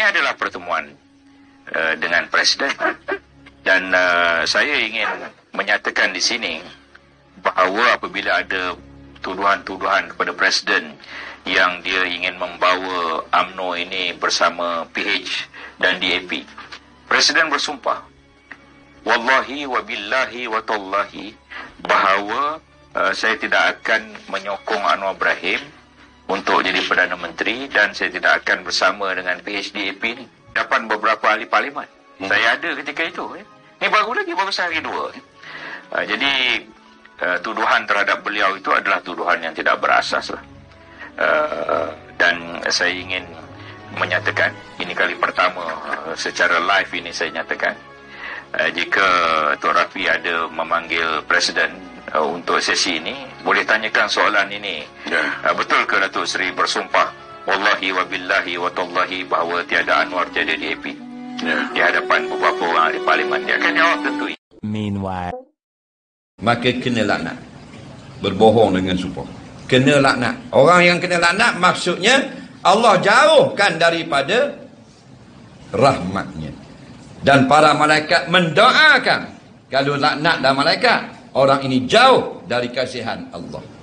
ini adalah pertemuan uh, dengan Presiden. Dan uh, saya ingin menyatakan di sini bahawa apabila ada tuduhan-tuduhan kepada Presiden yang dia ingin membawa AMNO ini bersama PH dan DAP. Presiden bersumpah, Wallahi wa billahi wa tallahi, bahawa uh, saya tidak akan menyokong Anwar Ibrahim untuk jadi Perdana Menteri dan saya tidak akan bersama dengan PHDAP ini. Dapat beberapa ahli parlimen. Hmm. Saya ada ketika itu. Ini baru lagi, baru sehari dua. Eh. Uh, jadi, uh, tuduhan terhadap beliau itu adalah tuduhan yang tidak berasas lah. Uh, dan saya ingin menyatakan, ini kali pertama uh, secara live ini saya nyatakan, uh, jika Tok Rafi ada memanggil Presiden uh, untuk sesi ini boleh tanyakan soalan ini. Ya. uh, betul ke Datuk Seri bersumpah? Wallahi wa billahi wa tallahi bahawa tiada Anwar tiada DAP ya. di hadapan beberapa orang di parlimen dia akan jawab tentu. Meanwhile. Maka kena laknat. Berbohong dengan sumpah. Kena laknat. Orang yang kena laknat maksudnya Allah jauhkan daripada rahmatnya. Dan para malaikat mendoakan. Kalau laknat dan malaikat Orang ini jauh dari kasihan Allah.